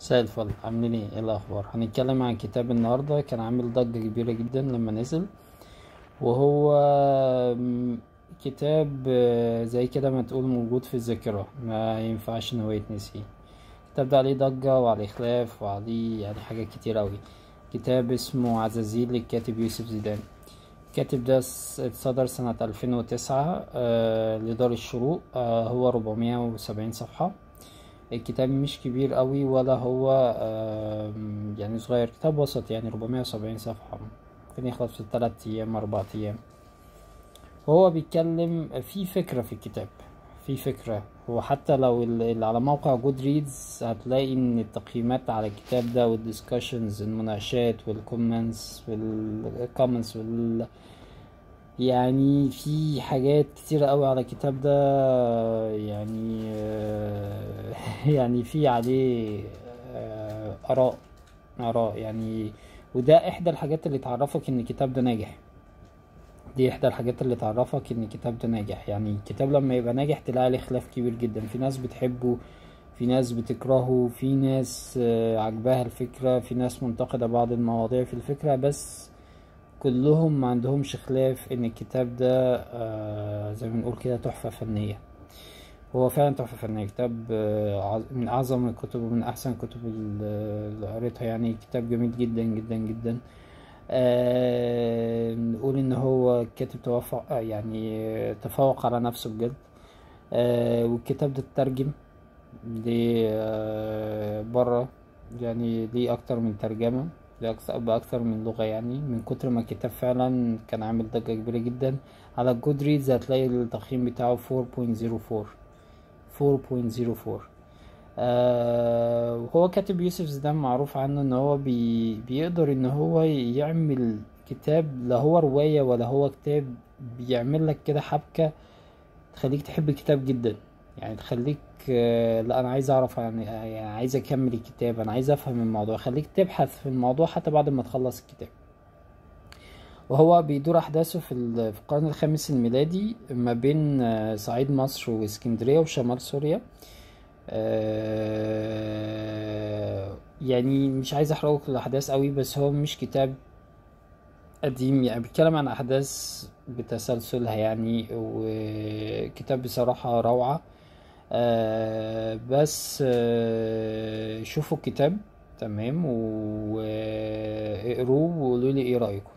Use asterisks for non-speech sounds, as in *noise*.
مساء الفل. عاملين إيه؟ إيه الأخبار؟ هنتكلم عن كتاب النهارده. كان عامل ضجة كبيرة جدا لما نزل وهو كتاب آه، زي كده ما تقول موجود في الذاكرة. ما ينفعش إن هو يتنسي. الكتاب ده عليه ضجة وعليه خلاف وعليه يعني حاجات كتير أوي. كتاب اسمه عزازيل للكاتب يوسف زيدان. الكاتب ده اتصدر سنة ألفين وتسعة آه لدار الشروق آه هو ربعمية وسبعين صفحة. الكتاب مش كبير قوي ولا هو يعني صغير. كتاب وسط يعني 470 صفحة. ممكن يخلص في تلات أيام أربع أيام. هو بيتكلم في فكرة في الكتاب. في فكرة. هو حتى لو ال- اللي على موقع Goodreads هتلاقي إن التقييمات على الكتاب ده وال discussions المناقشات وال comments وال comments وال يعني في حاجات كتيرة قوي على الكتاب ده يعني آه، *laughs* يعني في عليه آه، آراء آراء يعني وده إحدى الحاجات اللي تعرفك إن الكتاب ده ناجح. دي إحدى الحاجات اللي تعرفك إن الكتاب ده ناجح. يعني الكتاب لما يبقى ناجح تلاقي عليه خلاف كبير جدا. في ناس بتحبه في ناس بتكرهه في ناس آه، عجباها الفكرة في ناس منتقدة بعض المواضيع في الفكرة بس كلهم ما عندهمش خلاف إن الكتاب ده آه زي ما بنقول كده تحفة فنية. هو فعلا تحفة فنية. كتاب آه من أعظم الكتب ومن أحسن الكتب ال- اللي قريتها. يعني كتاب جميل جدا جدا جدا. آه نقول إن هو كاتب توفق آه يعني تفوق على نفسه بجد. آه والكتاب ده اترجم لبره يعني ليه أكتر من ترجمة. بأكثر من لغة يعني. من كتر ما الكتاب فعلا كان عامل ضجة كبيرة جدا. على Goodreads هتلاقي التقييم بتاعه 4.04 4.04 آه وهو كاتب يوسف زيدان معروف عنه إن هو بي بيقدر إن هو يعمل كتاب لا هو رواية ولا هو كتاب بيعمل لك كده حبكة تخليك تحب الكتاب جدا. يعني تخليك آه، لا أنا عايز أعرف يعني, يعني عايز أكمل الكتاب أنا عايز أفهم الموضوع. خليك تبحث في الموضوع حتى بعد ما تخلص الكتاب. وهو بيدور أحداثه في ال- في القرن الخامس الميلادي ما بين آه، صعيد مصر وإسكندرية وشمال سوريا. آه، يعني مش عايز احرق الأحداث قوي بس هو مش كتاب قديم يعني بيتكلم عن أحداث بتسلسلها يعني وكتاب بصراحة روعة. آه بس آه شوفوا الكتاب تمام؟ واقروه وقولوا لي إيه رأيكم.